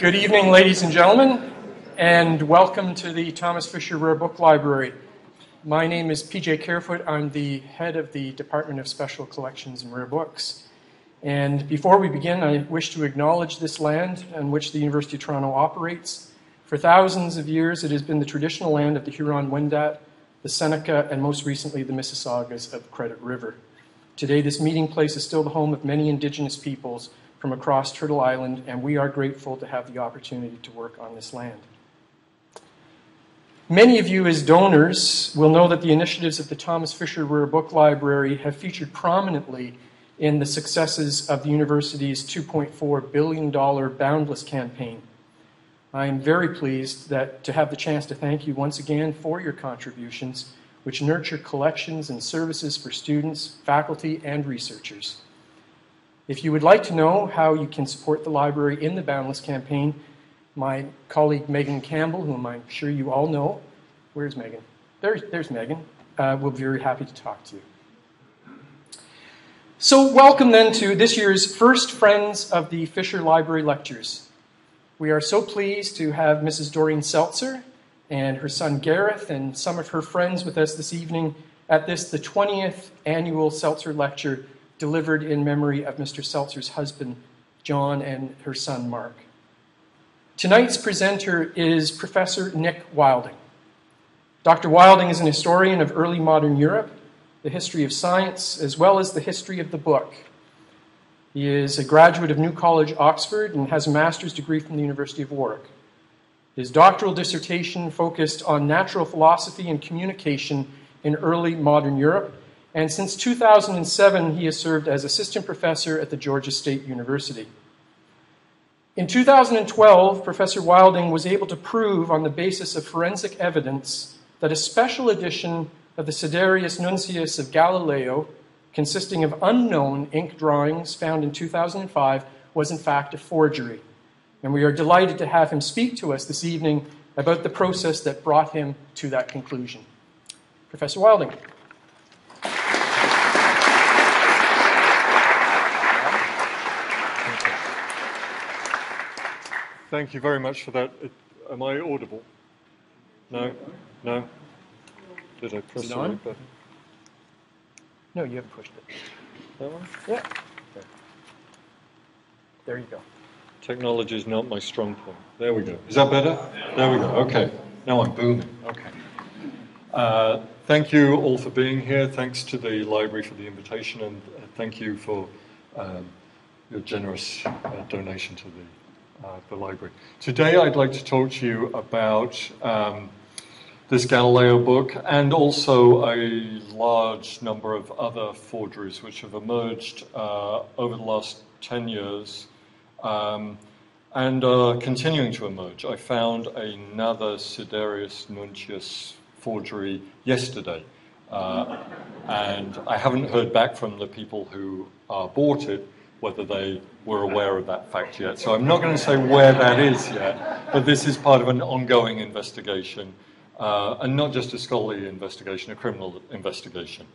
Good evening, ladies and gentlemen, and welcome to the Thomas Fisher Rare Book Library. My name is PJ Carefoote. I'm the head of the Department of Special Collections and Rare Books. And before we begin, I wish to acknowledge this land on which the University of Toronto operates. For thousands of years, it has been the traditional land of the Huron Wendat, the Seneca, and most recently the Mississaugas of Credit River. Today, this meeting place is still the home of many Indigenous peoples from across Turtle Island, and we are grateful to have the opportunity to work on this land. Many of you, as donors, will know that the initiatives of the Thomas Fisher Rare Book Library have featured prominently in the successes of the university's $2.4 billion Boundless campaign. I am very pleased that, to have the chance to thank you once again for your contributions, which nurture collections and services for students, faculty, and researchers. If you would like to know how you can support the library in the Boundless campaign, my colleague Megan Campbell, whom I'm sure you all know, where's Megan? There's, there's Megan, uh, will be very happy to talk to you. So, welcome then to this year's first Friends of the Fisher Library Lectures. We are so pleased to have Mrs. Doreen Seltzer and her son Gareth and some of her friends with us this evening at this, the 20th annual Seltzer Lecture delivered in memory of Mr. Seltzer's husband, John, and her son, Mark. Tonight's presenter is Professor Nick Wilding. Dr. Wilding is an historian of early modern Europe, the history of science, as well as the history of the book. He is a graduate of New College, Oxford, and has a master's degree from the University of Warwick. His doctoral dissertation focused on natural philosophy and communication in early modern Europe and since 2007, he has served as assistant professor at the Georgia State University. In 2012, Professor Wilding was able to prove, on the basis of forensic evidence, that a special edition of the Sidereus Nuncius of Galileo, consisting of unknown ink drawings found in 2005, was in fact a forgery. And we are delighted to have him speak to us this evening about the process that brought him to that conclusion. Professor Wilding. Thank you very much for that. Am I audible? No? No? Did I press the right button? No, you haven't pushed it. That one? Yeah. There. There you go. Technology is not my strong point. There we go. Is that better? There we go. Okay. Now I'm booming. Okay. Uh, thank you all for being here. Thanks to the library for the invitation, and uh, thank you for um, your generous uh, donation to the uh, the library. Today, I'd like to talk to you about um, this Galileo book and also a large number of other forgeries which have emerged uh, over the last 10 years um, and are continuing to emerge. I found another Sidereus Nuntius forgery yesterday. Uh, and I haven't heard back from the people who uh, bought it, whether they were aware of that fact yet. So I'm not going to say where that is yet, but this is part of an ongoing investigation, uh, and not just a scholarly investigation, a criminal investigation.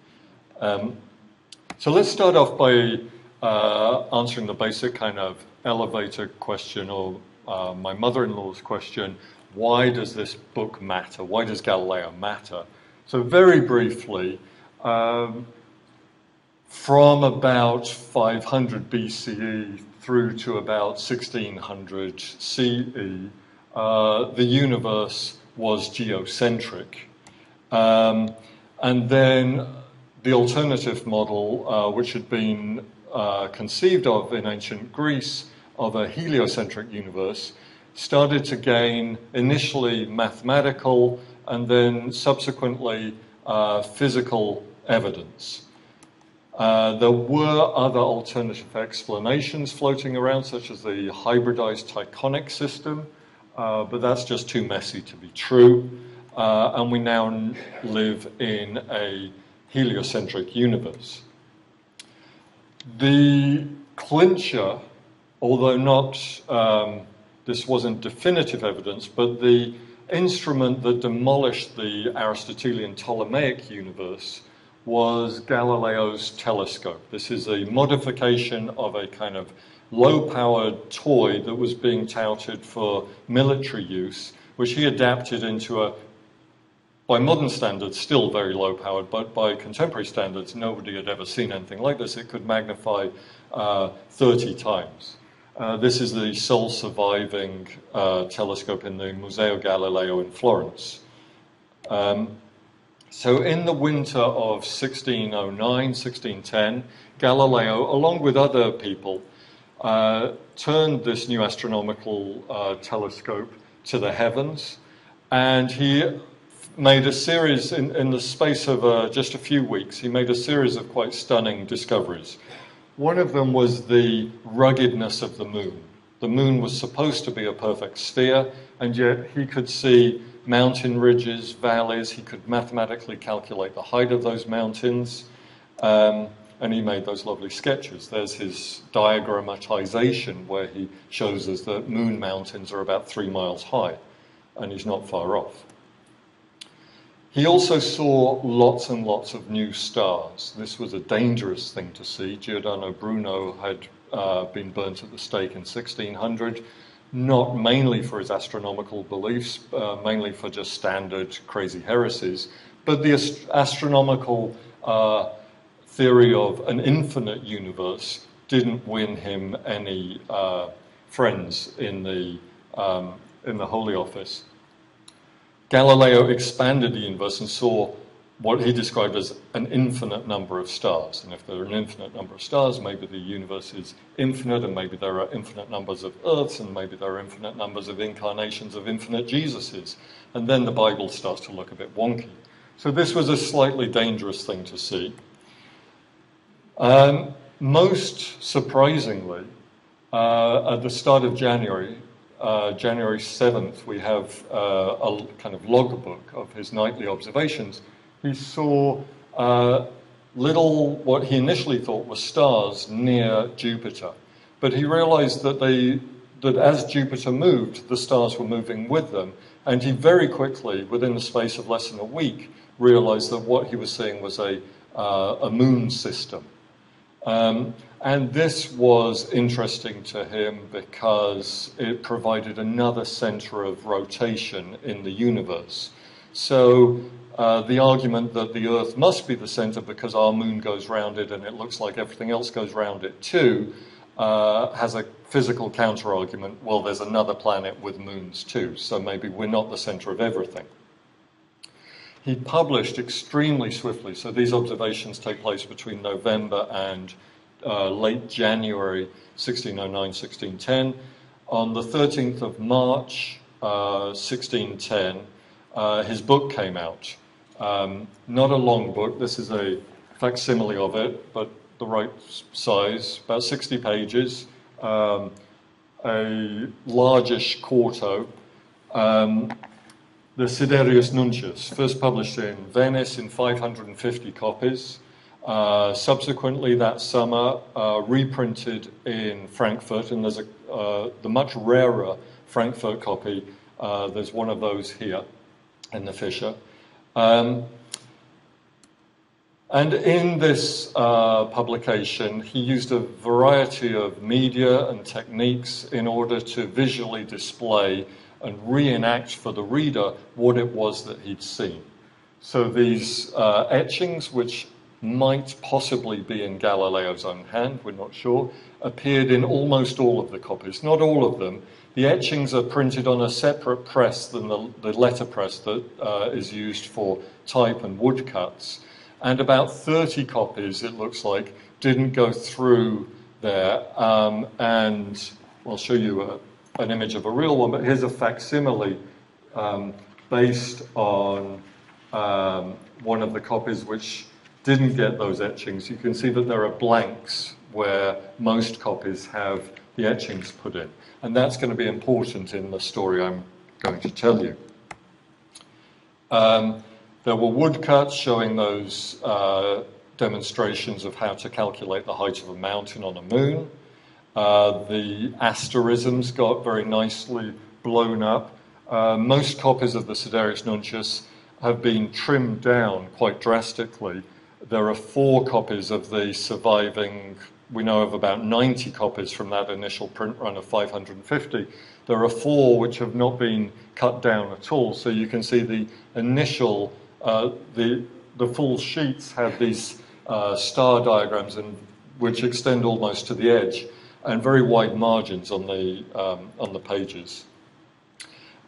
Um, so let's start off by uh, answering the basic kind of elevator question, or uh, my mother in law's question why does this book matter? Why does Galileo matter? So, very briefly, um, from about 500 BCE through to about 1600 CE, uh, the universe was geocentric. Um, and then the alternative model, uh, which had been uh, conceived of in ancient Greece, of a heliocentric universe, started to gain initially mathematical and then subsequently uh, physical evidence. Uh, there were other alternative explanations floating around, such as the hybridized Tychonic system, uh, but that's just too messy to be true. Uh, and we now live in a heliocentric universe. The clincher, although not, um, this wasn't definitive evidence, but the instrument that demolished the Aristotelian Ptolemaic universe was Galileo's telescope. This is a modification of a kind of low powered toy that was being touted for military use, which he adapted into a, by modern standards, still very low powered, but by contemporary standards, nobody had ever seen anything like this. It could magnify uh, 30 times. Uh, this is the sole surviving uh, telescope in the Museo Galileo in Florence. Um, so, in the winter of 1609, 1610, Galileo, along with other people, uh, turned this new astronomical uh, telescope to the heavens, and he made a series, in, in the space of uh, just a few weeks, he made a series of quite stunning discoveries. One of them was the ruggedness of the moon. The moon was supposed to be a perfect sphere, and yet he could see mountain ridges, valleys. He could mathematically calculate the height of those mountains. Um, and he made those lovely sketches. There's his diagrammatization where he shows us that moon mountains are about three miles high, and he's not far off. He also saw lots and lots of new stars. This was a dangerous thing to see. Giordano Bruno had uh, been burnt at the stake in 1600 not mainly for his astronomical beliefs, uh, mainly for just standard crazy heresies, but the ast- astronomical uh, theory of an infinite universe didn't win him any uh, friends in the, um, in the Holy Office. Galileo expanded the universe and saw what he described as an infinite number of stars. And if there are an infinite number of stars, maybe the universe is infinite, and maybe there are infinite numbers of Earths, and maybe there are infinite numbers of incarnations of infinite Jesuses. And then the Bible starts to look a bit wonky. So this was a slightly dangerous thing to see. Um, most surprisingly, uh, at the start of January, uh, January 7th, we have uh, a kind of logbook of his nightly observations he saw uh, little, what he initially thought were stars near Jupiter. But he realized that, they, that as Jupiter moved, the stars were moving with them. And he very quickly, within the space of less than a week, realized that what he was seeing was a, uh, a moon system. Um, and this was interesting to him because it provided another center of rotation in the universe. So uh, the argument that the Earth must be the center because our moon goes round it and it looks like everything else goes round it too, uh, has a physical counter argument. Well, there's another planet with moons too, so maybe we're not the center of everything. He published extremely swiftly, so these observations take place between November and uh, late January 1609 1610. On the 13th of March 1610, uh, uh, his book came out. Um, not a long book. This is a facsimile of it, but the right size, about 60 pages, um, a largish quarto. Um, the Sidereus Nuncius, first published in Venice in 550 copies. Uh, subsequently, that summer, uh, reprinted in Frankfurt, and there's a, uh, the much rarer Frankfurt copy. Uh, there's one of those here in the Fisher. Um, and in this uh, publication, he used a variety of media and techniques in order to visually display and reenact for the reader what it was that he'd seen. So these uh, etchings, which might possibly be in Galileo's own hand, we're not sure, appeared in almost all of the copies. Not all of them, the etchings are printed on a separate press than the, the letterpress that uh, is used for type and woodcuts. And about 30 copies, it looks like, didn't go through there. Um, and I'll show you a, an image of a real one, but here's a facsimile um, based on um, one of the copies which didn't get those etchings. You can see that there are blanks where most copies have the etchings put in. And that's going to be important in the story I'm going to tell you. Um, there were woodcuts showing those uh, demonstrations of how to calculate the height of a mountain on a moon. Uh, the asterisms got very nicely blown up. Uh, most copies of the Sidereus Nuncius have been trimmed down quite drastically. There are four copies of the surviving we know of about 90 copies from that initial print run of 550. There are four which have not been cut down at all. So you can see the initial, uh, the, the full sheets have these uh, star diagrams and, which extend almost to the edge and very wide margins on the, um, on the pages.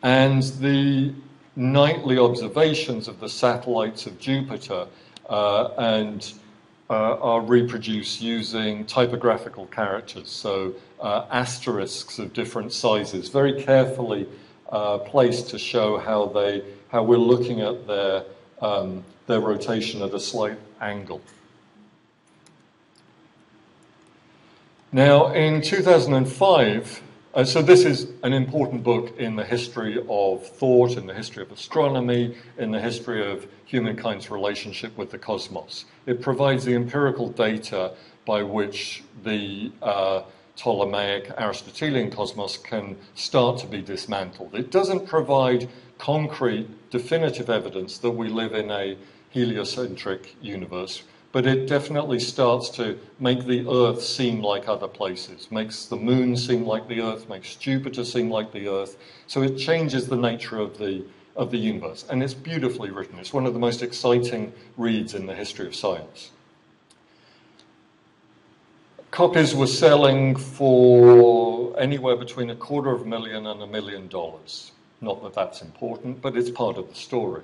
And the nightly observations of the satellites of Jupiter uh, and are reproduced using typographical characters, so uh, asterisks of different sizes, very carefully uh, placed to show how they how we're looking at their um, their rotation at a slight angle. Now, in 2005, uh, so this is an important book in the history of thought, in the history of astronomy, in the history of humankind's relationship with the cosmos. It provides the empirical data by which the uh, Ptolemaic Aristotelian cosmos can start to be dismantled. It doesn't provide concrete, definitive evidence that we live in a heliocentric universe but it definitely starts to make the Earth seem like other places, makes the moon seem like the Earth, makes Jupiter seem like the Earth. So it changes the nature of the, of the universe. And it's beautifully written. It's one of the most exciting reads in the history of science. Copies were selling for anywhere between a quarter of a million and a million dollars. Not that that's important, but it's part of the story.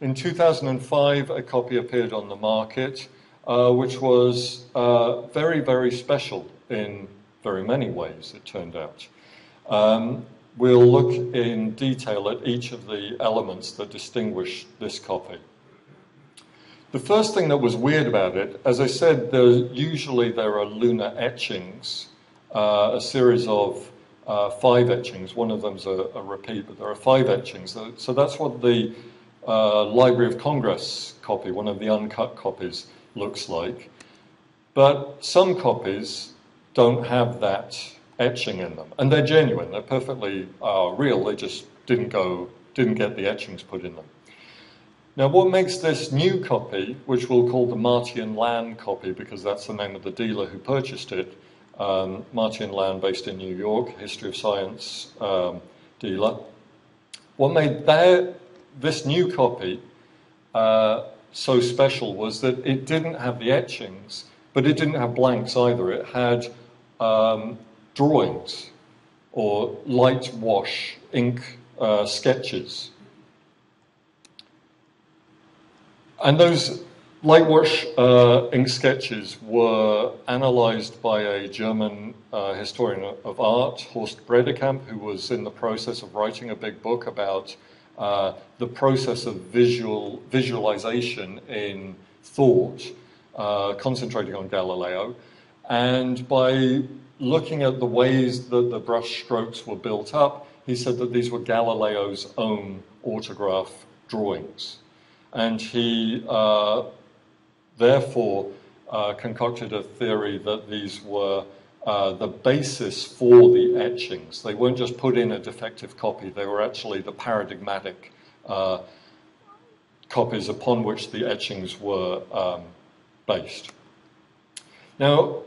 In 2005, a copy appeared on the market, uh, which was uh, very, very special in very many ways, it turned out. Um, we'll look in detail at each of the elements that distinguish this copy. The first thing that was weird about it, as I said, there, usually there are lunar etchings, uh, a series of uh, five etchings. One of them's a, a, repeat, but there are five etchings. So, so that's what the uh, Library of Congress copy, one of the uncut copies, looks like. But some copies don't have that etching in them, and they're genuine. They're perfectly uh, real. They just didn't go, didn't get the etchings put in them. Now, what makes this new copy, which we'll call the Martayan Lan copy because that's the name of the dealer who purchased it, um, Martayan Lan, based in New York, history of science um, dealer. What made that this new copy uh, so special was that it didn't have the etchings, but it didn't have blanks either. It had um, drawings or light wash ink uh, sketches. And those light wash uh, ink sketches were analyzed by a German uh, historian of art, Horst Bredekamp, who was in the process of writing a big book about uh, the process of visual visualization in thought, uh, concentrating on Galileo, and by looking at the ways that the brush strokes were built up, he said that these were Galileo's own autograph drawings, and he uh, therefore uh, concocted a theory that these were uh, the basis for the etchings. They weren't just put in a defective copy, they were actually the paradigmatic uh, copies upon which the etchings were um, based. Now,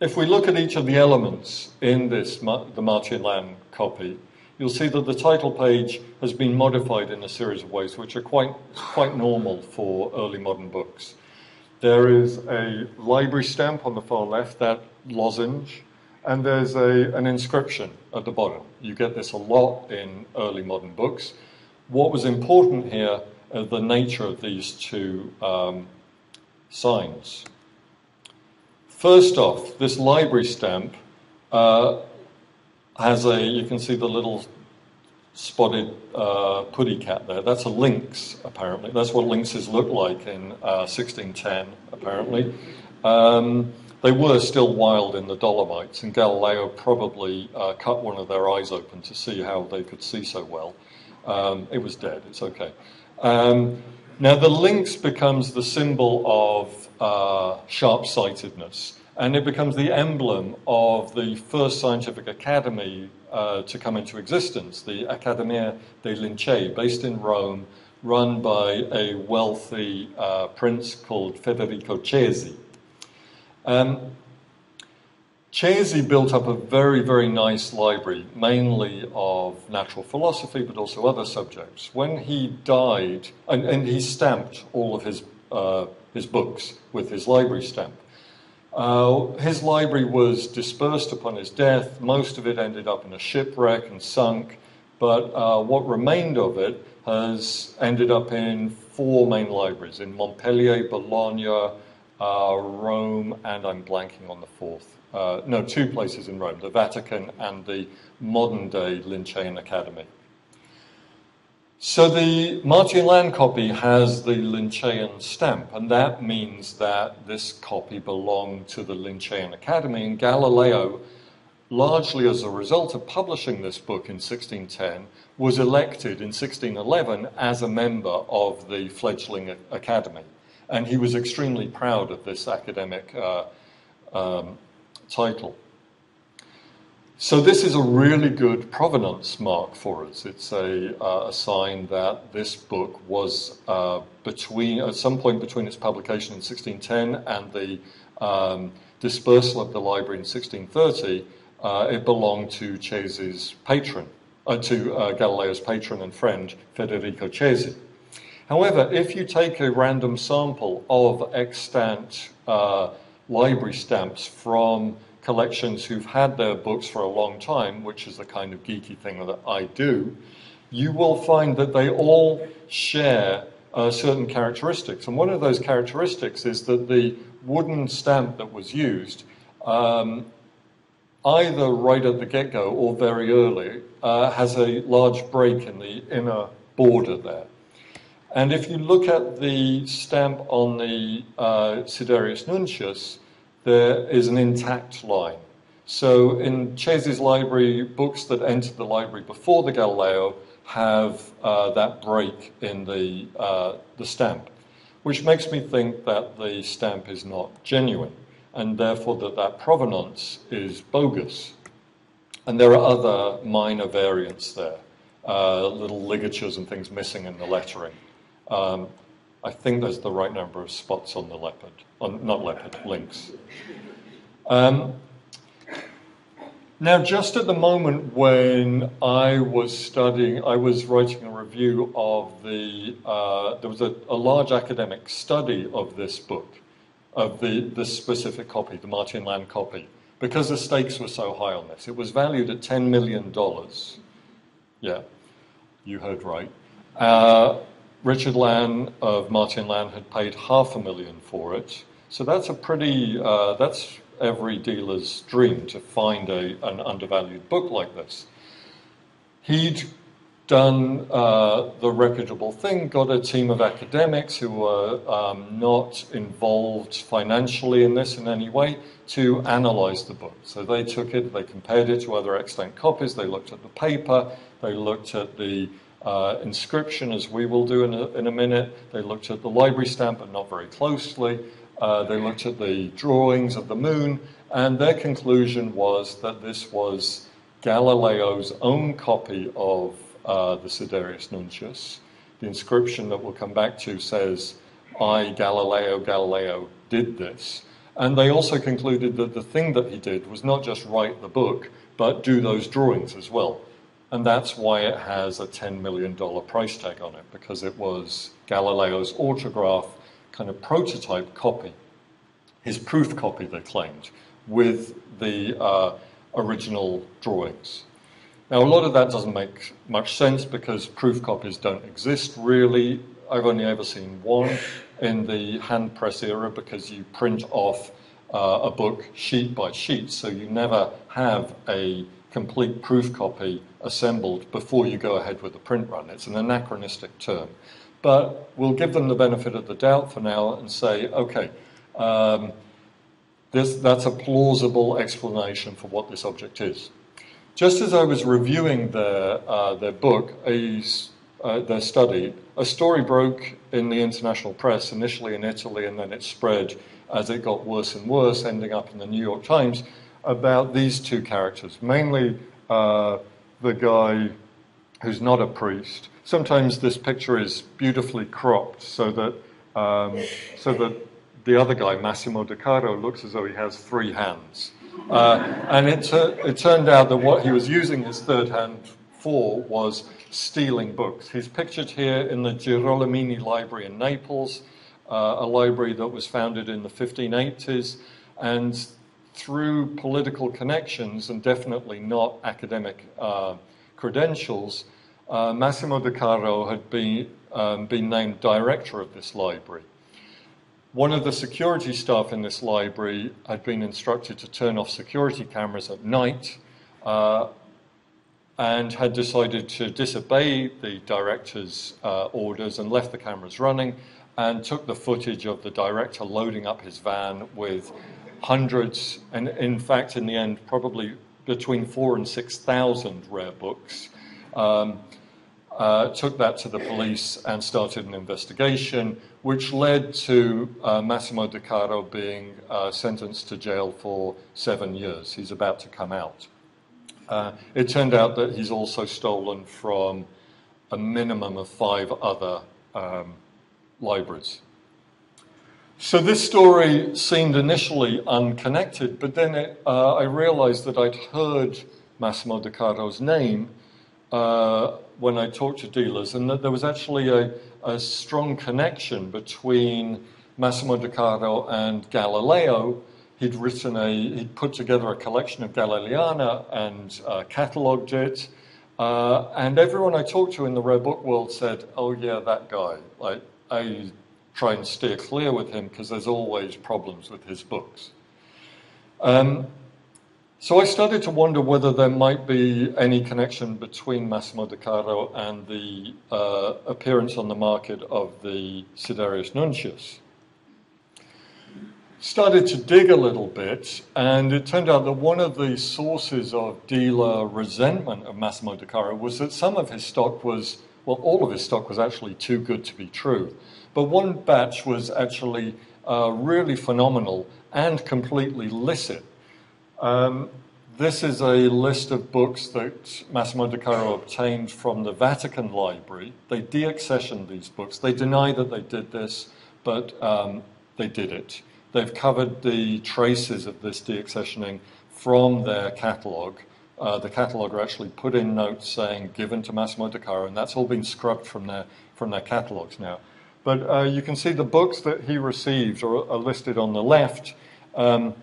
if we look at each of the elements in this, the Martayan Lan copy, you'll see that the title page has been modified in a series of ways which are quite, quite normal for early modern books. There is a library stamp on the far left that lozenge, and there's a, an inscription at the bottom. You get this a lot in early modern books. What was important here is the nature of these two um, signs. First off, this library stamp uh, has a, you can see the little spotted uh, putty cat there. That's a lynx, apparently. That's what lynxes look like in uh, 1610, apparently. Um, they were still wild in the Dolomites, and Galileo probably uh, cut one of their eyes open to see how they could see so well. Um, it was dead, it's okay. Um, now, the lynx becomes the symbol of uh, sharp sightedness, and it becomes the emblem of the first scientific academy uh, to come into existence, the Accademia dei Lincei, based in Rome, run by a wealthy uh, prince called Federico Cesi. Um, Cesi built up a very, very nice library, mainly of natural philosophy, but also other subjects. When he died, and, and he stamped all of his, uh, his books with his library stamp. Uh, his library was dispersed upon his death. Most of it ended up in a shipwreck and sunk, but uh, what remained of it has ended up in four main libraries in Montpellier, Bologna, Rome, and I'm blanking on the fourth uh, no, two places in Rome, the Vatican and the modern day Lincean Academy. So the Martayan Lan copy has the Lincean stamp, and that means that this copy belonged to the Lincean Academy, and Galileo, largely as a result of publishing this book in 1610, was elected in 1611 as a member of the fledgling academy. And he was extremely proud of this academic uh, um, title. So this is a really good provenance mark for us. It's a, uh, a sign that this book was uh, between at some point between its publication in 1610 and the um, dispersal of the library in 1630. Uh, it belonged to Cesi's patron, uh, to uh, Galileo's patron and friend Federico Cesi. However, if you take a random sample of extant uh, library stamps from collections who've had their books for a long time, which is the kind of geeky thing that I do, you will find that they all share uh, certain characteristics. And one of those characteristics is that the wooden stamp that was used, um, either right at the get go or very early, uh, has a large break in the inner border there. And if you look at the stamp on the uh, Sidereus Nuncius, there is an intact line. So in Cesi's library, books that entered the library before the Galileo have uh, that break in the, uh, the stamp, which makes me think that the stamp is not genuine, and therefore that that provenance is bogus. And there are other minor variants there, uh, little ligatures and things missing in the lettering. Um, I think there's the right number of spots on the leopard, on, not leopard, lynx. Um, now, just at the moment when I was studying, I was writing a review of the, uh, there was a, a, large academic study of this book, of the, this specific copy, the Martayan Lan copy, because the stakes were so high on this. It was valued at $10 million. Yeah, you heard right. Uh, Richard Lan of Martayan Lan had paid half a million for it. So that's a pretty, uh, that's every dealer's dream to find a, an undervalued book like this. He'd done uh, the reputable thing, got a team of academics who were um, not involved financially in this in any way to analyze the book. So they took it, they compared it to other extant copies, they looked at the paper, they looked at the uh, inscription, as we will do in a, in a, minute. They looked at the library stamp, but not very closely. Uh, they looked at the drawings of the moon, and their conclusion was that this was Galileo's own copy of uh, the Sidereus Nuncius. The inscription that we'll come back to says, I, Galileo Galilei, did this. And they also concluded that the thing that he did was not just write the book, but do those drawings as well. And that's why it has a $10 million price tag on it, because it was Galileo's autograph kind of prototype copy, his proof copy, they claimed, with the uh, original drawings. Now, a lot of that doesn't make much sense because proof copies don't exist really. I've only ever seen one in the hand press era because you print off uh, a book sheet by sheet, so you never have a complete proof copy assembled before you go ahead with the print run. It's an anachronistic term. But we'll give them the benefit of the doubt for now and say, okay, um, this, that's a plausible explanation for what this object is. Just as I was reviewing their, uh, their book, a, uh, their study, a story broke in the international press, initially in Italy, and then it spread as it got worse and worse, ending up in the New York Times, about these two characters, mainly uh, the guy who's not a priest. Sometimes this picture is beautifully cropped so that, um, so that the other guy, Massimo De Caro, looks as though he has three hands. Uh, and it, it turned out that what he was using his third hand for was stealing books. He's pictured here in the Girolamini Library in Naples, uh, a library that was founded in the 1580s, and through political connections and definitely not academic uh, credentials, uh, Massimo De Caro had been, um, been named director of this library. One of the security staff in this library had been instructed to turn off security cameras at night uh, and had decided to disobey the director's uh, orders and left the cameras running and took the footage of the director loading up his van with hundreds, and in fact, in the end, probably between four and 6,000 rare books. Um, uh, took that to the police and started an investigation, which led to uh, Massimo De Caro being uh, sentenced to jail for seven years. He's about to come out. Uh, it turned out that he's also stolen from a minimum of five other um, libraries. So this story seemed initially unconnected, but then it, uh, I realized that I'd heard Massimo De Caro's name uh, when I talked to dealers, and that there was actually a, a strong connection between Massimo De Caro and Galileo. He'd written a, he'd put together a collection of Galileana and uh, catalogued it. Uh, and everyone I talked to in the rare book world said, "Oh yeah, that guy. Like I try and steer clear with him because there's always problems with his books." Um, so I started to wonder whether there might be any connection between Massimo De Caro and the uh, appearance on the market of the Sidereus Nuncius. Started to dig a little bit, and it turned out that one of the sources of dealer resentment of Massimo De Caro was that some of his stock was, well, all of his stock was actually too good to be true. But one batch was actually uh, really phenomenal and completely licit. Um, this is a list of books that Massimo De Caro obtained from the Vatican Library. They deaccessioned these books. They deny that they did this, but um, they did it. They've covered the traces of this deaccessioning from their catalogue. Uh, the cataloguer actually put in notes saying given to Massimo De Caro, and that's all been scrubbed from their, from their catalogues now. But uh, you can see the books that he received are, are listed on the left. Um,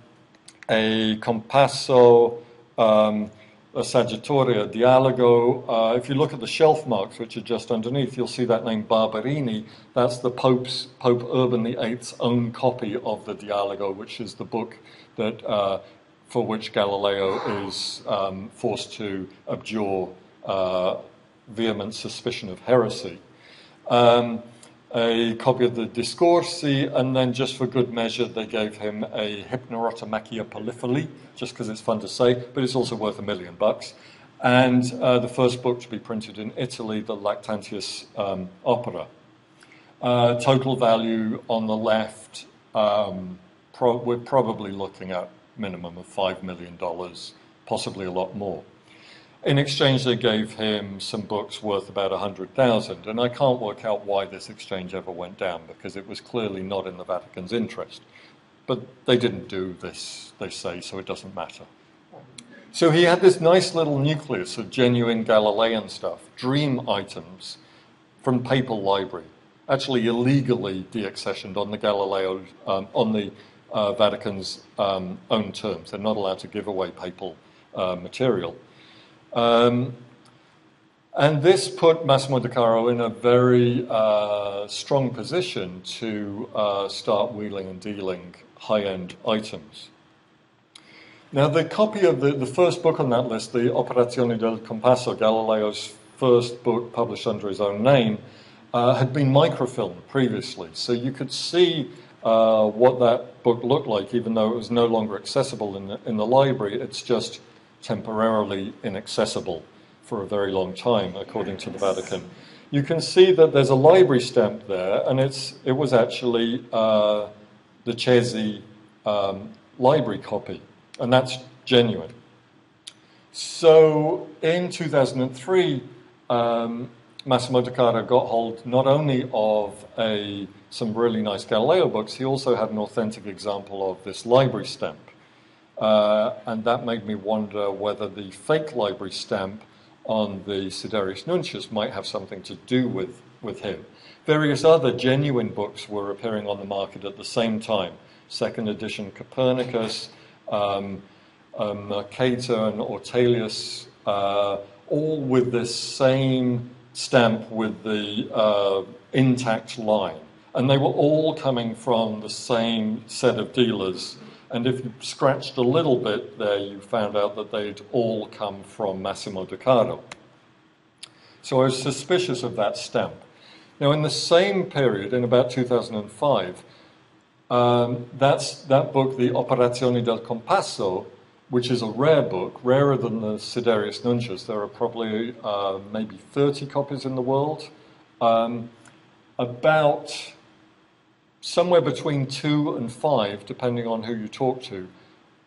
a compasso, um, a Saggiatore, dialogo. Uh, if you look at the shelf marks, which are just underneath, you'll see that name Barberini. That's the Pope's, Pope Urban VIII's own copy of the Dialogo, which is the book that, uh, for which Galileo is um, forced to abjure uh, vehement suspicion of heresy. Um, a copy of the Discorsi, and then just for good measure, they gave him a Hypnerotomachia Poliphili, just because it's fun to say, but it's also worth a million bucks. And uh, the first book to be printed in Italy, the Lactantius um, Opera. Uh, total value on the left, um, pro- we're probably looking at minimum of $5 million, possibly a lot more. In exchange, they gave him some books worth about 100,000, and I can't work out why this exchange ever went down because it was clearly not in the Vatican's interest. But they didn't do this, they say, so it doesn't matter. So he had this nice little nucleus of genuine Galilean stuff, dream items from papal library, actually illegally deaccessioned on the Galileo, um, on the uh, Vatican's um, own terms. They're not allowed to give away papal uh, material. Um, and this put Massimo De Caro in a very uh, strong position to uh, start wheeling and dealing high end items. Now, the copy of the, the first book on that list, the Operazioni del Compasso, Galileo's first book published under his own name, uh, had been microfilmed previously. So you could see uh, what that book looked like, even though it was no longer accessible in the, in the library. It's just temporarily inaccessible for a very long time, according to the Vatican. You can see that there's a library stamp there, and it's, it was actually uh, the Cesi um, library copy, and that's genuine. So in 2003, um, Massimo De got hold not only of a, some really nice Galileo books, he also had an authentic example of this library stamp. Uh, and that made me wonder whether the fake library stamp on the Sidereus Nuncius might have something to do with, with him. Various other genuine books were appearing on the market at the same time. Second edition Copernicus, um, um, Mercator and Ortelius, uh, all with this same stamp with the uh, intact line. And they were all coming from the same set of dealers. And if you scratched a little bit there, you found out that they'd all come from Massimo De Caro. So I was suspicious of that stamp. Now, in the same period, in about 2005, um, that's that book, the Operazioni del Compasso, which is a rare book, rarer than the Sidereus Nuncius. There are probably uh, maybe 30 copies in the world. Um, about somewhere between two and five, depending on who you talk to,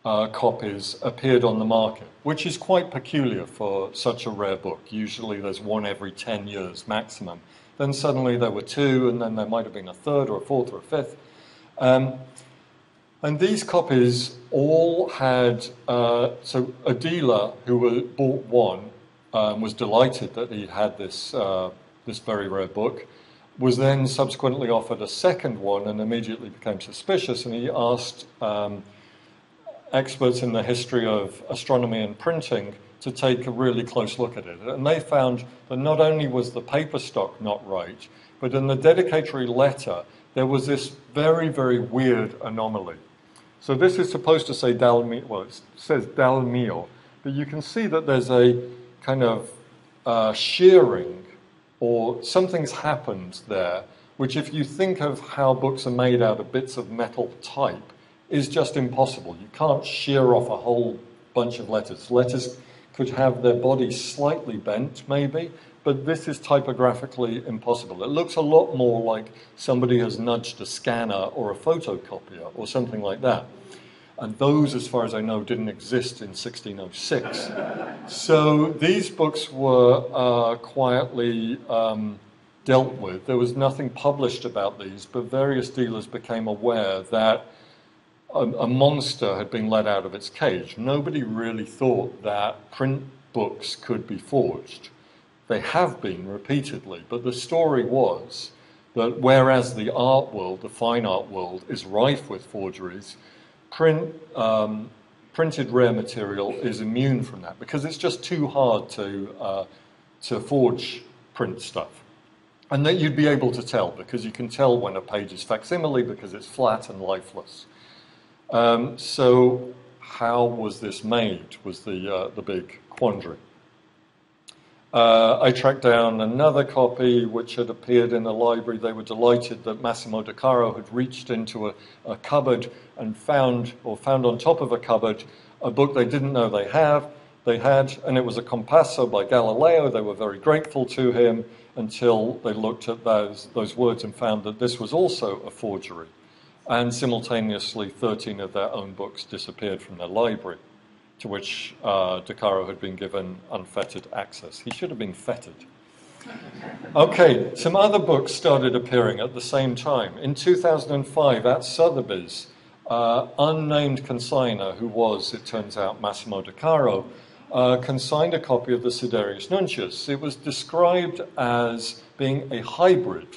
uh, copies appeared on the market, which is quite peculiar for such a rare book. Usually there's one every 10 years maximum. Then suddenly there were two, and then there might have been a third or a fourth or a fifth. Um, and these copies all had, uh, so a dealer who bought one um, was delighted that he had this, uh, this very rare book, was then subsequently offered a second one and immediately became suspicious, and he asked um, experts in the history of astronomy and printing to take a really close look at it. And they found that not only was the paper stock not right, but in the dedicatory letter, there was this very, very weird anomaly. So this is supposed to say dal mio, well, it says dal mio, but you can see that there's a kind of uh, shearing or something's happened there, which if you think of how books are made out of bits of metal type, is just impossible. You can't shear off a whole bunch of letters. Letters could have their body slightly bent, maybe, but this is typographically impossible. It looks a lot more like somebody has nudged a scanner or a photocopier or something like that. And those, as far as I know, didn't exist in 1606. so these books were uh, quietly um, dealt with. There was nothing published about these, but various dealers became aware that a, a monster had been let out of its cage. Nobody really thought that print books could be forged. They have been repeatedly, but the story was that whereas the art world, the fine art world, is rife with forgeries, print, um, printed rare material is immune from that because it's just too hard to, uh, to forge print stuff. And that you'd be able to tell because you can tell when a page is facsimile because it's flat and lifeless. Um, so, how was this made? Was the, uh, the big quandary. Uh, I tracked down another copy which had appeared in a library. They were delighted that Massimo De Caro had reached into a, a, cupboard and found, or found on top of a cupboard, a book they didn't know they have. They had, and it was a Compasso by Galileo. They were very grateful to him until they looked at those, those words and found that this was also a forgery. And simultaneously, 13 of their own books disappeared from their library to which uh, had been given unfettered access. He should have been fettered. Okay, some other books started appearing at the same time. In 2005, at Sotheby's, uh, unnamed consigner, who was, it turns out, Massimo De Caro, uh, consigned a copy of the Sidereus Nuncius. It was described as being a hybrid.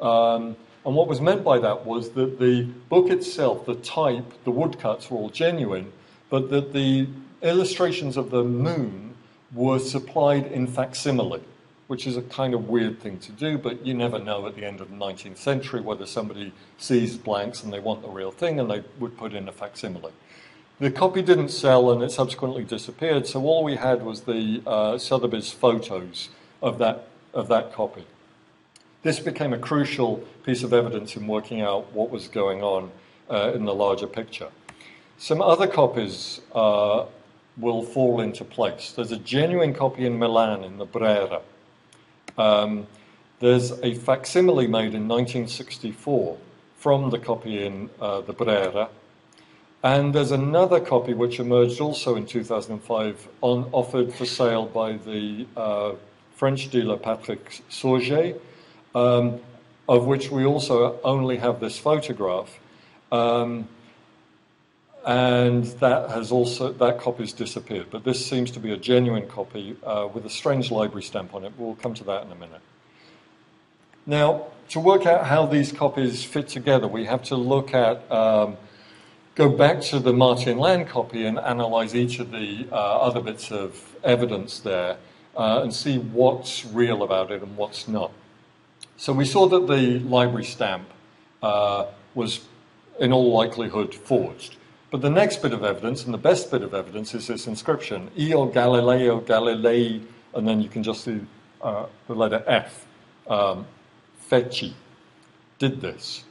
Um, and what was meant by that was that the book itself, the type, the woodcuts were all genuine, but that the illustrations of the moon were supplied in facsimile, which is a kind of weird thing to do, but you never know at the end of the 19th century whether somebody sees blanks and they want the real thing and they would put in a facsimile. The copy didn't sell and it subsequently disappeared, so all we had was the uh, Sotheby's photos of that, of that copy. This became a crucial piece of evidence in working out what was going on uh, in the larger picture. Some other copies uh, will fall into place. There's a genuine copy in Milan in the Brera. Um, there's a facsimile made in 1964 from the copy in uh, the Brera. And there's another copy which emerged also in 2005, on, offered for sale by the uh, French dealer Patrick Sourget, um, of which we also only have this photograph. Um, and that has also that copy's disappeared. But this seems to be a genuine copy uh, with a strange library stamp on it. We'll come to that in a minute. Now, to work out how these copies fit together, we have to look at um, go back to the Martayan Lan copy and analyze each of the uh, other bits of evidence there uh, and see what's real about it and what's not. So we saw that the library stamp uh, was, in all likelihood, forged. But the next bit of evidence, and the best bit of evidence, is this inscription Io Galileo Galilei, and then you can just see uh, the letter F. Um, did this.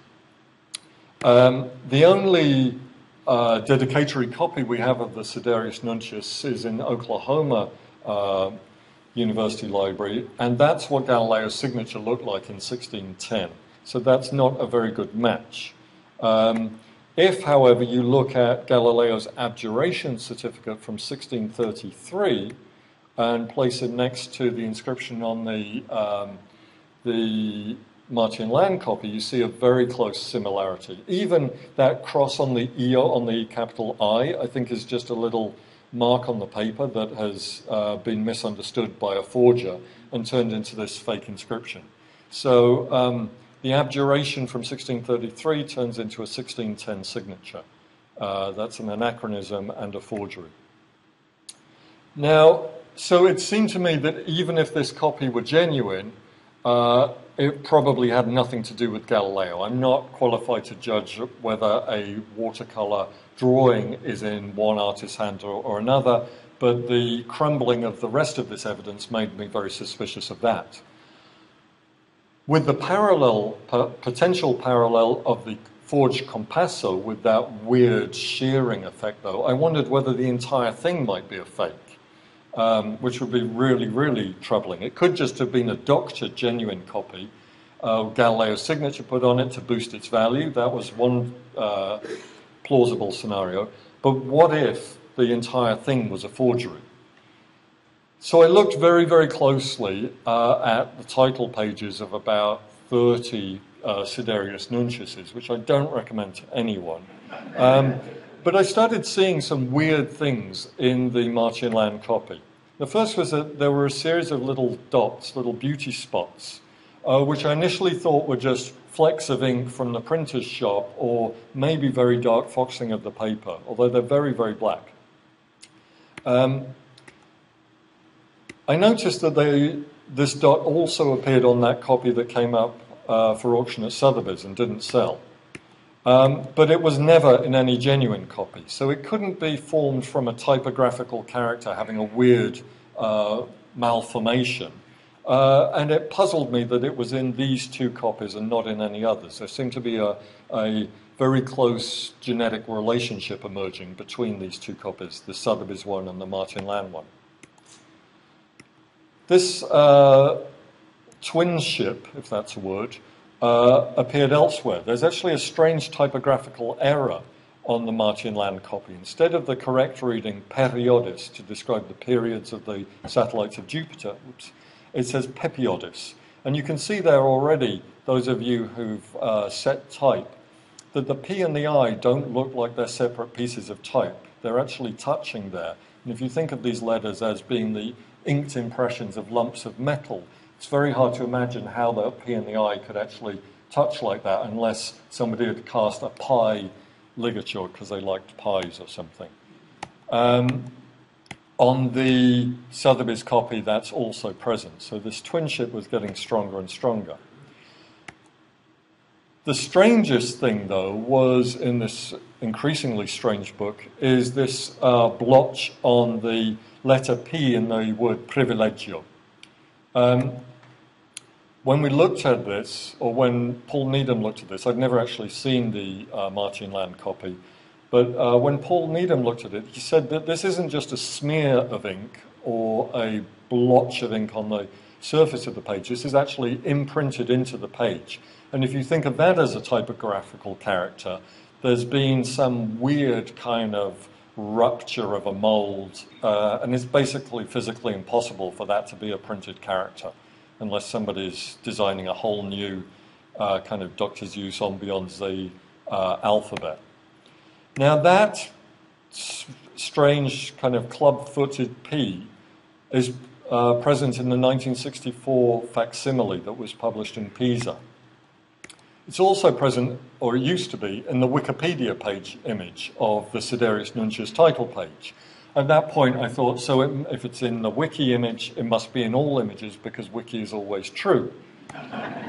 Um, the only uh, dedicatory copy we have of the Sidereus Nuncius is in Oklahoma uh, University Library, and that's what Galileo's signature looked like in 1610. So that's not a very good match. Um, if, however, you look at Galileo's abjuration certificate from 1633 and place it next to the inscription on the, um, the Martayan Lan copy, you see a very close similarity. Even that cross on the E on the capital I, I think, is just a little mark on the paper that has uh, been misunderstood by a forger and turned into this fake inscription. So um, the abjuration from 1633 turns into a 1610 signature. Uh, that's an anachronism and a forgery. Now, so it seemed to me that even if this copy were genuine, uh, it probably had nothing to do with Galileo. I'm not qualified to judge whether a watercolor drawing is in one artist's hand or, or another, but the crumbling of the rest of this evidence made me very suspicious of that. With the parallel, potential parallel of the forged compasso with that weird shearing effect, though, I wondered whether the entire thing might be a fake, um, which would be really, really troubling. It could just have been a doctor genuine copy. Uh, Galileo's signature put on it to boost its value. That was one uh, plausible scenario. But what if the entire thing was a forgery? So I looked very, very closely uh, at the title pages of about 30 uh, Sidereus Nunciuses, which I don't recommend to anyone. Um, but I started seeing some weird things in the Martayan Lan copy. The first was that there were a series of little dots, little beauty spots, uh, which I initially thought were just flecks of ink from the printer's shop or maybe very dark foxing of the paper, although they're very, very black. Um, I noticed that they, this dot also appeared on that copy that came up uh, for auction at Sotheby's and didn't sell. Um, but it was never in any genuine copy. So it couldn't be formed from a typographical character having a weird uh, malformation. Uh, and it puzzled me that it was in these two copies and not in any others. There seemed to be a, a very close genetic relationship emerging between these two copies, the Sotheby's one and the Martayan Lan one. This uh, twin ship, if that's a word, uh, appeared elsewhere. There's actually a strange typographical error on the Martayan Lan copy. Instead of the correct reading periodis to describe the periods of the satellites of Jupiter, oops, it says pepiodis. And you can see there already, those of you who've uh, set type, that the P and the I don't look like they're separate pieces of type. They're actually touching there. And if you think of these letters as being the inked impressions of lumps of metal. It's very hard to imagine how the P and the I could actually touch like that unless somebody had cast a pie ligature because they liked pies or something. Um, on the Sotheby's copy, that's also present. So this twinship was getting stronger and stronger. The strangest thing, though, was in this increasingly strange book, is this uh, blotch on the letter P in the word privilegio. Um, when we looked at this, or when Paul Needham looked at this, I'd never actually seen the uh, Martayan Lan copy, but uh, when Paul Needham looked at it, he said that this isn't just a smear of ink or a blotch of ink on the surface of the page. This is actually imprinted into the page. And if you think of that as a typographical character, there's been some weird kind of rupture of a mold, uh, and it's basically physically impossible for that to be a printed character unless somebody's designing a whole new uh, kind of Dr. Seuss on beyond the uh, alphabet. Now, that s- strange kind of club-footed P is uh, present in the 1964 facsimile that was published in Pisa. It's also present, or it used to be, in the Wikipedia page image of the Sidereus Nuncius title page. At that point, I thought, so it, if it's in the wiki image, it must be in all images because wiki is always true.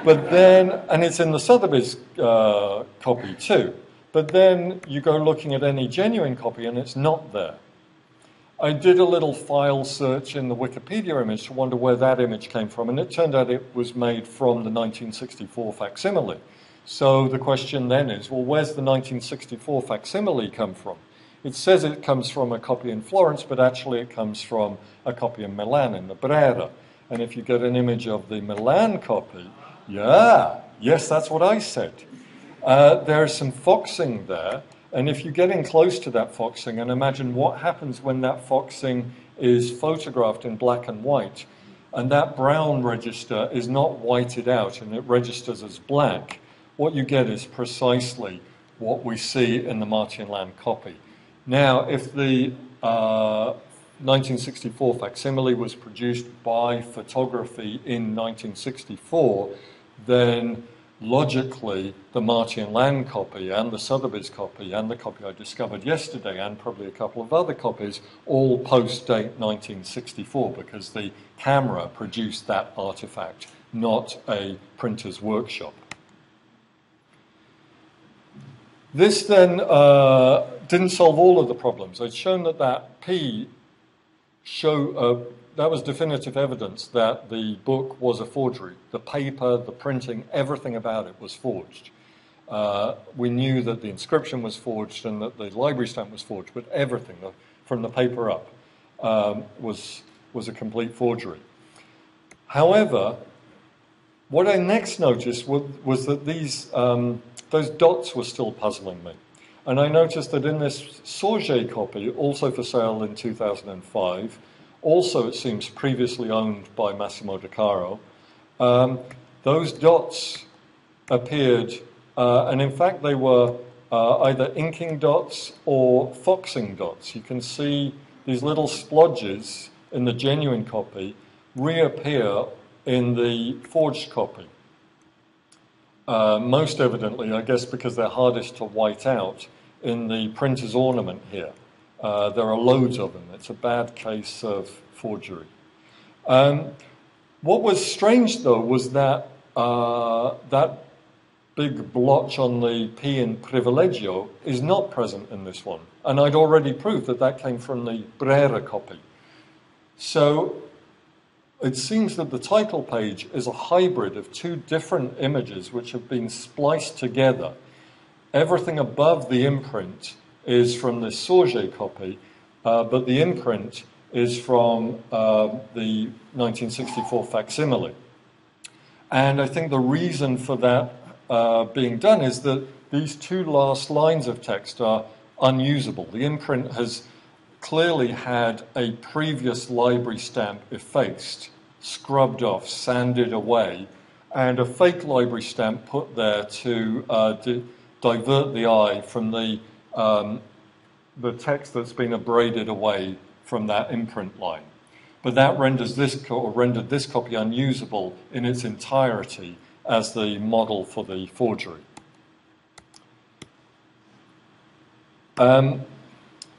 but then, and it's in the Sotheby's uh, copy too. But then you go looking at any genuine copy and it's not there. I did a little file search in the Wikipedia image to wonder where that image came from, and it turned out it was made from the 1964 facsimile. So the question then is well, where's the 1964 facsimile come from? It says it comes from a copy in Florence, but actually it comes from a copy in Milan, in the Brera. And if you get an image of the Milan copy, yeah, yes, that's what I said. Uh, there's some foxing there, and if you're getting close to that foxing, and imagine what happens when that foxing is photographed in black and white, and that brown register is not whited out and it registers as black, what you get is precisely what we see in the Martayan Lan copy. Now, if the uh, 1964 facsimile was produced by photography in 1964, then logically the Martayan Lan copy and the Sotheby's copy and the copy I discovered yesterday and probably a couple of other copies all post date 1964 because the camera produced that artifact, not a printer's workshop. This then uh, didn't solve all of the problems. I'd shown that that P show uh, that was definitive evidence that the book was a forgery. The paper, the printing, everything about it was forged. Uh, we knew that the inscription was forged and that the library stamp was forged, but everything from the paper up um, was, was a complete forgery. However, what I next noticed was, was that these, um, those dots were still puzzling me. And I noticed that in this Sourget copy, also for sale in 2005, also it seems previously owned by Massimo De Caro, um, those dots appeared, uh, and in fact they were uh, either inking dots or foxing dots. You can see these little splodges in the genuine copy reappear in the forged copy. Uh, most evidently, I guess, because they're hardest to white out in the printer's ornament here. Uh, there are loads of them. It's a bad case of forgery. Um, what was strange, though, was that uh, that big blotch on the P in privilegio is not present in this one. And I'd already proved that that came from the Brera copy. So it seems that the title page is a hybrid of two different images which have been spliced together. Everything above the imprint is from the Sourget copy, uh, but the imprint is from uh, the 1964 facsimile. And I think the reason for that uh, being done is that these two last lines of text are unusable. The imprint has clearly had a previous library stamp effaced, scrubbed off, sanded away, and a fake library stamp put there to uh, di- divert the eye from the, um, the text that's been abraded away from that imprint line. But that renders this co- or rendered this copy unusable in its entirety as the model for the forgery. Um,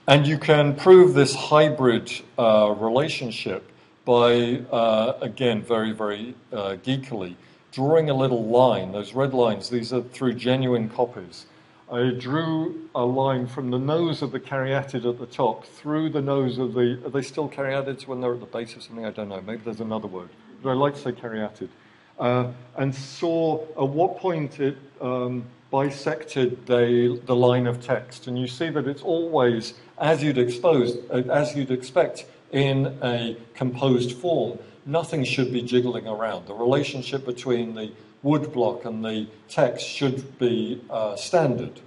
and you can prove this hybrid uh, relationship by, uh, again, very, very uh, geekily, drawing a little line. Those red lines, these are through genuine copies. I drew a line from the nose of the caryatid at the top through the nose of the. Are they still caryatids when they're at the base of something? I don't know. Maybe there's another word. But I like to say caryatid. Uh, and saw at what point it um, bisected the, the line of text. And you see that it's always, as you'd, expose, as you'd expect in a composed form, nothing should be jiggling around. The relationship between the woodblock and the text should be uh, standard.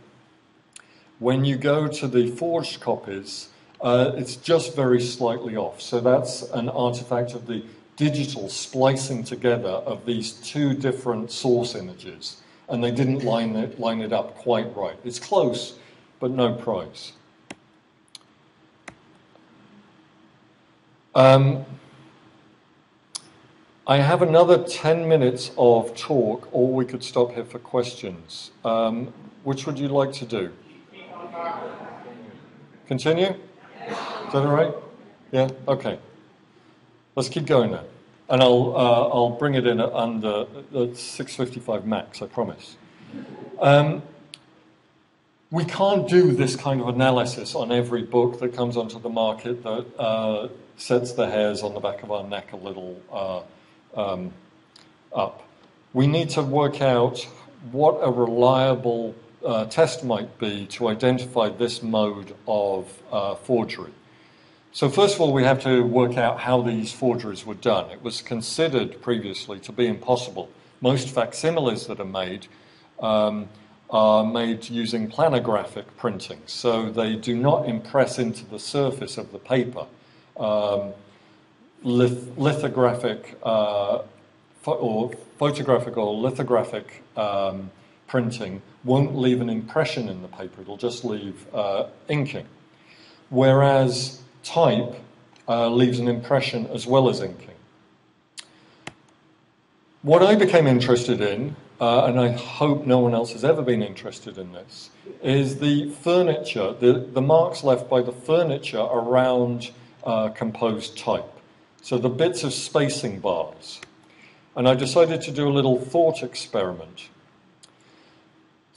When you go to the forged copies, uh, it's just very slightly off. So that's an artifact of the digital splicing together of these two different source images and they didn't line it, line it up quite right. It's close, but no prize. Um, I have another 10 minutes of talk, or we could stop here for questions. Um, which would you like to do? Continue? Is that all right? Yeah? Okay. Let's keep going now. And I'll, uh, I'll bring it in under uh, 655 max, I promise. Um, we can't do this kind of analysis on every book that comes onto the market that uh, sets the hairs on the back of our neck a little uh, um, up. We need to work out what a reliable uh, test might be to identify this mode of uh, forgery. So, first of all, we have to work out how these forgeries were done. It was considered previously to be impossible. Most facsimiles that are made um, are made using planographic printing, so they do not impress into the surface of the paper. Um, lith- lithographic uh, or photographic or lithographic um, printing won't leave an impression in the paper, it'll just leave uh, inking. Whereas type uh, leaves an impression as well as inking. What I became interested in, uh, and I hope no one else has ever been interested in this, is the furniture, the, the marks left by the furniture around uh, composed type. So the bits of spacing bars. And I decided to do a little thought experiment.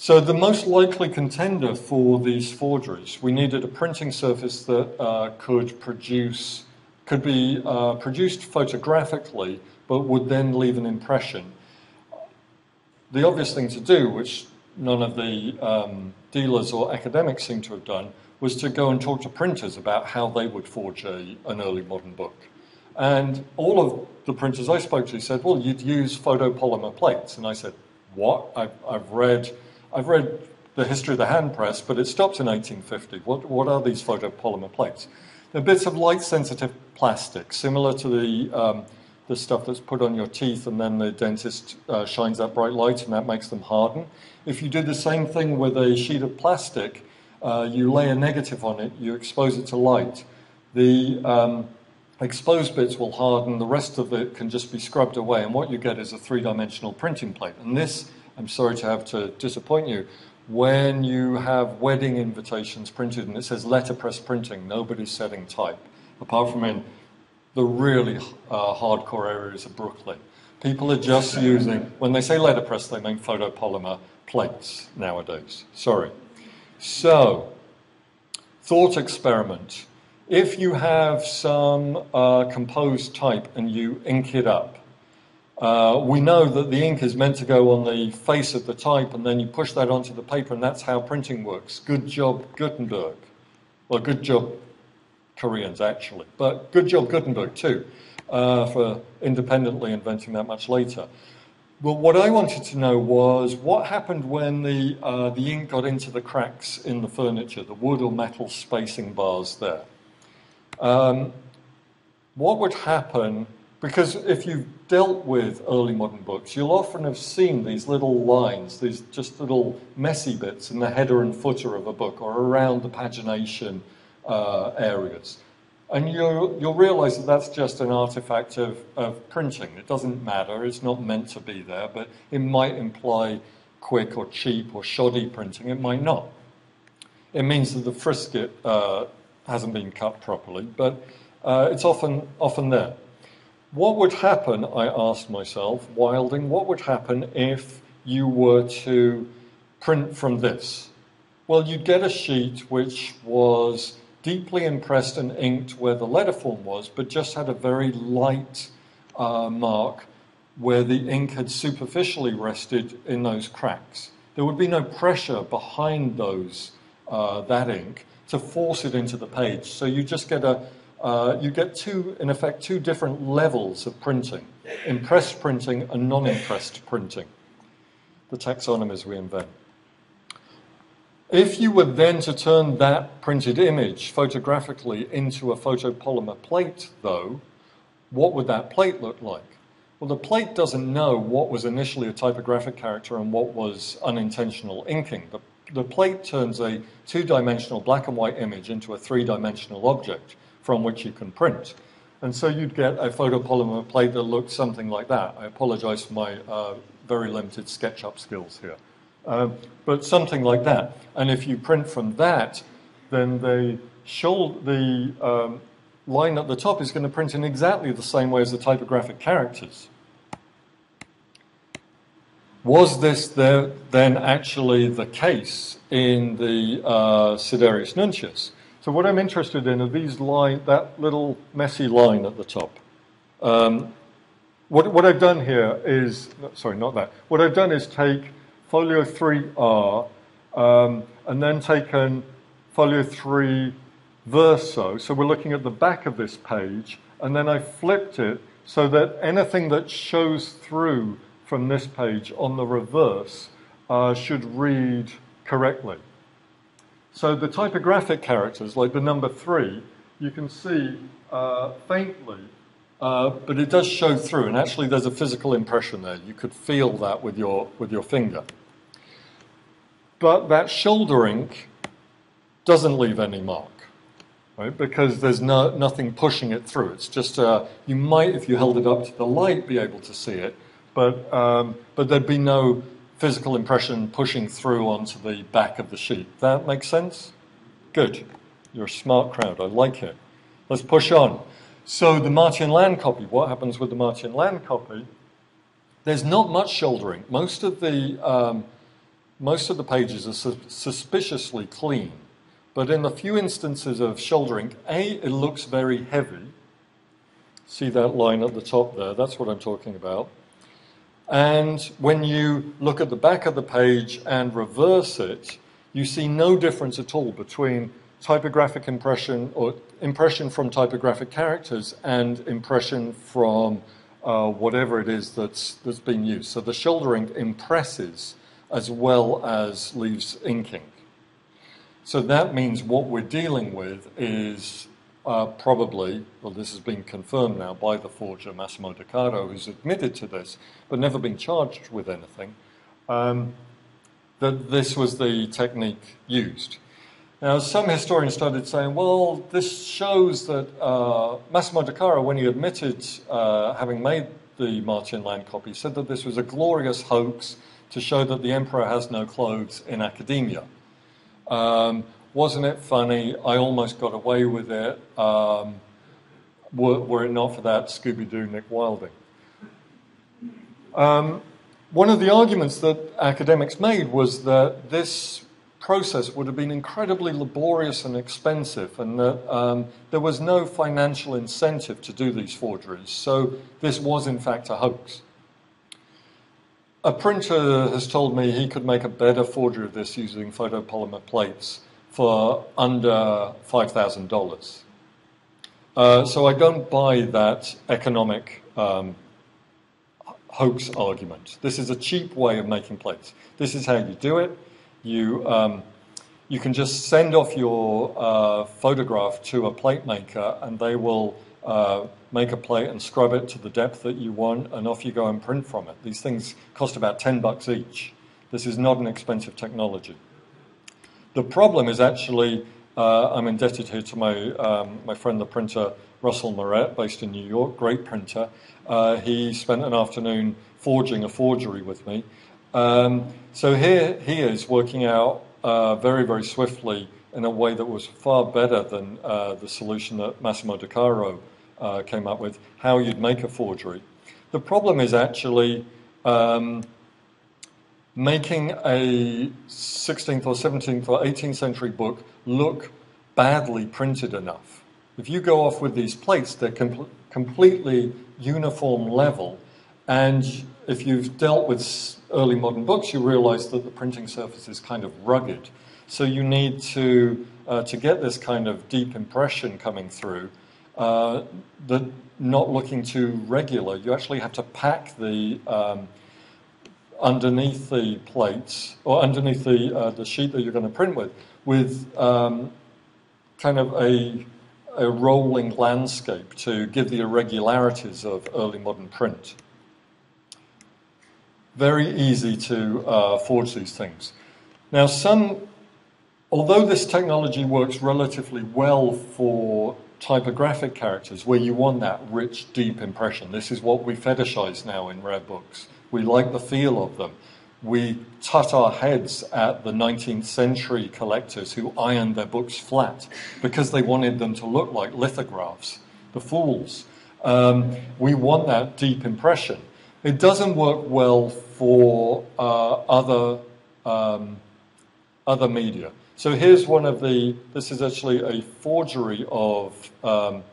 So the most likely contender for these forgeries, we needed a printing surface that uh, could produce, could be uh, produced photographically, but would then leave an impression. The obvious thing to do, which none of the um, dealers or academics seem to have done, was to go and talk to printers about how they would forge a, an early modern book. And all of the printers I spoke to said, well, you'd use photopolymer plates. And I said, what? I've, I've, read, I've read the history of the hand press, but it stopped in 1850. What, what are these photopolymer plates? They're bits of light sensitive plastic, similar to the, um, the stuff that's put on your teeth, and then the dentist uh, shines that bright light, and that makes them harden. If you do the same thing with a sheet of plastic, uh, you lay a negative on it, you expose it to light. The um, exposed bits will harden, the rest of it can just be scrubbed away, and what you get is a three dimensional printing plate. And this, I'm sorry to have to disappoint you, when you have wedding invitations printed and it says letterpress printing, nobody's setting type, apart from in the really uh, hardcore areas of Brooklyn. People are just using, when they say letterpress, they mean photopolymer plates nowadays. Sorry. So, thought experiment. If you have some uh, composed type and you ink it up, uh, we know that the ink is meant to go on the face of the type and then you push that onto the paper, and that's how printing works. Good job, Gutenberg. Well, good job, Koreans, actually. But good job, Gutenberg, too, uh, for independently inventing that much later. But what I wanted to know was what happened when the, uh, the ink got into the cracks in the furniture, the wood or metal spacing bars there. Um, what would happen? Because if you've dealt with early modern books, you'll often have seen these little lines, these just little messy bits in the header and footer of a book or around the pagination uh, areas. And you'll, you'll realize that that's just an artifact of, of printing. It doesn't matter, it's not meant to be there, but it might imply quick or cheap or shoddy printing. It might not. It means that the frisket uh, hasn't been cut properly, but uh, it's often, often there. What would happen, I asked myself, Wilding, what would happen if you were to print from this? Well, you'd get a sheet which was deeply impressed and inked where the letter form was, but just had a very light uh, mark where the ink had superficially rested in those cracks. There would be no pressure behind those uh, that ink to force it into the page. So you just get a uh, you get two, in effect, two different levels of printing: impressed printing and non-impressed printing. The taxonomies we invent. If you were then to turn that printed image photographically into a photopolymer plate, though, what would that plate look like? Well, the plate doesn't know what was initially a typographic character and what was unintentional inking. The, the plate turns a two dimensional black and white image into a three dimensional object from which you can print. And so you'd get a photopolymer plate that looked something like that. I apologize for my uh, very limited SketchUp skills here. Um, but something like that. And if you print from that, then the, shoulder, the um, line at the top is going to print in exactly the same way as the typographic characters. Was this the, then actually the case in the uh, Sidereus Nuncius? So what I'm interested in are these line, that little messy line at the top. Um, what, what I've done here is, sorry, not that. What I've done is take folio 3R um, and then taken folio 3 verso. So we're looking at the back of this page, and then I flipped it so that anything that shows through from this page on the reverse uh, should read correctly. So the typographic characters, like the number three, you can see uh, faintly, uh, but it does show through, and actually there's a physical impression there. You could feel that with your, with your finger. But that shoulder ink doesn't leave any mark, right? Because there's no, nothing pushing it through. It's just, uh, you might, if you held it up to the light, be able to see it, but, um, but there'd be no physical impression pushing through onto the back of the sheet. That makes sense? Good. You're a smart crowd. I like it. Let's push on. So the Martayan Lan copy, what happens with the Martayan Lan copy? There's not much shouldering. Most of the, um, most of the pages are su- suspiciously clean. But in the few instances of shouldering, A, it looks very heavy. See that line at the top there? That's what I'm talking about. And when you look at the back of the page and reverse it, you see no difference at all between typographic impression or impression from typographic characters and impression from uh, whatever it is that's, that's being used. So the shouldering impresses as well as leaves inking. So that means what we're dealing with is uh, probably, well, this has been confirmed now by the forger Massimo De Caro, who's admitted to this, but never been charged with anything, um, that this was the technique used. Now, some historians started saying, well, this shows that uh, Massimo De Caro, when he admitted uh, having made the Martayan Lan copy, said that this was a glorious hoax to show that the emperor has no clothes in academia. Um, wasn't it funny? I almost got away with it. Um, were, were, it not for that Scooby Doo Nick Wilding. Um, one of the arguments that academics made was that this process would have been incredibly laborious and expensive, and that um, there was no financial incentive to do these forgeries. So this was, in fact, a hoax. A printer has told me he could make a better forgery of this using photopolymer plates for under $5,000. Uh, so I don't buy that economic um, hoax argument. This is a cheap way of making plates. This is how you do it. You, um, you can just send off your uh, photograph to a plate maker and they will uh, make a plate and scrub it to the depth that you want and off you go and print from it. These things cost about 10 bucks each. This is not an expensive technology. The problem is actually, uh, I'm indebted here to my, um, my friend, the printer Russell Maret, based in New York, great printer. Uh, he spent an afternoon forging a forgery with me. Um, so here he is working out uh, very, very swiftly in a way that was far better than uh, the solution that Massimo De Caro uh, came up with, how you'd make a forgery. The problem is actually um, making a 16th or 17th or 18th century book look badly printed enough. If you go off with these plates, they're com- completely uniform level, and if you've dealt with early modern books, you realize that the printing surface is kind of rugged. So you need to, uh, to get this kind of deep impression coming through, uh, that not looking too regular. You actually have to pack the um, underneath the plates or underneath the, uh, the sheet that you're going to print with, with um, kind of a, a rolling landscape to give the irregularities of early modern print. Very easy to uh, forge these things. Now, some, although this technology works relatively well for typographic characters where you want that rich, deep impression. This is what we fetishize now in rare books. We like the feel of them. We tut our heads at the 19th century collectors who ironed their books flat because they wanted them to look like lithographs, the fools. Um, we want that deep impression. It doesn't work well for uh, other, um, other media. So here's one of the, this is actually a forgery of um,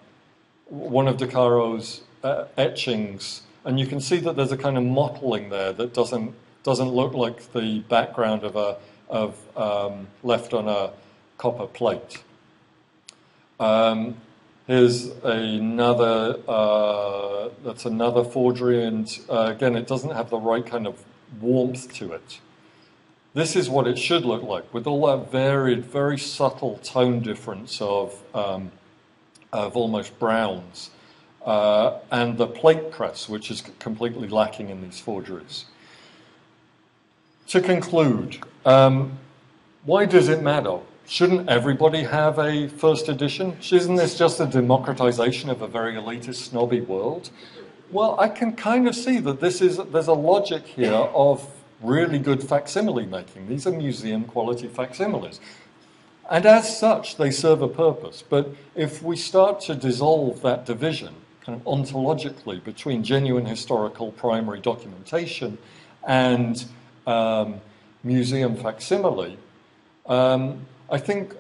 one of De Caro's uh, etchings. And you can see that there's a kind of mottling there that doesn't, doesn't look like the background of a, of, um, left on a copper plate. Um, here's another, uh, that's another forgery, and uh, again, it doesn't have the right kind of warmth to it. This is what it should look like, with all that varied, very subtle tone difference of, um, of almost browns, uh, and the plate press, which is completely lacking in these forgeries. To conclude, um, why does it matter? Shouldn't everybody have a first edition? Isn't this just a democratization of a very elitist, snobby world? Well, I can kind of see that this is there's a logic here of really good facsimile making. These are museum quality facsimiles. And as such, they serve a purpose. But if we start to dissolve that division ontologically between genuine historical primary documentation and um, museum facsimile, um, I think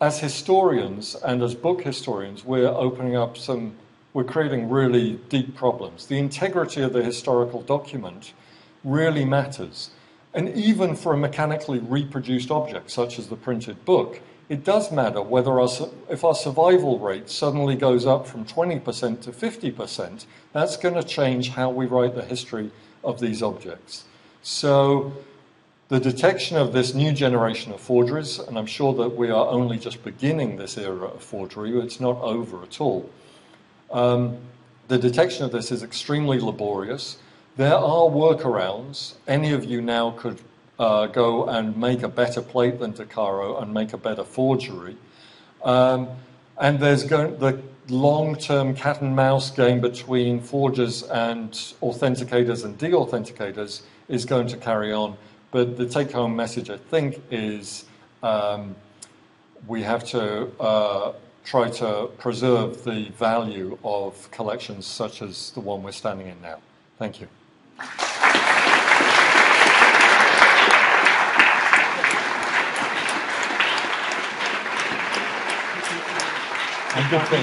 as historians and as book historians, we're opening up some, we're creating really deep problems. The integrity of the historical document really matters. And even for a mechanically reproduced object, such as the printed book, it does matter whether our, if our survival rate suddenly goes up from 20% to 50%, that's going to change how we write the history of these objects. So the detection of this new generation of forgeries, and I'm sure that we are only just beginning this era of forgery, it's not over at all. Um, the detection of this is extremely laborious. There are workarounds. Any of you now could uh, go and make a better plate than De Caro and make a better forgery. Um, and there's going, the long term cat and mouse game between forgers and authenticators and de authenticators is going to carry on. But the take home message, I think, is um, we have to uh, try to preserve the value of collections such as the one we're standing in now. Thank you. I'm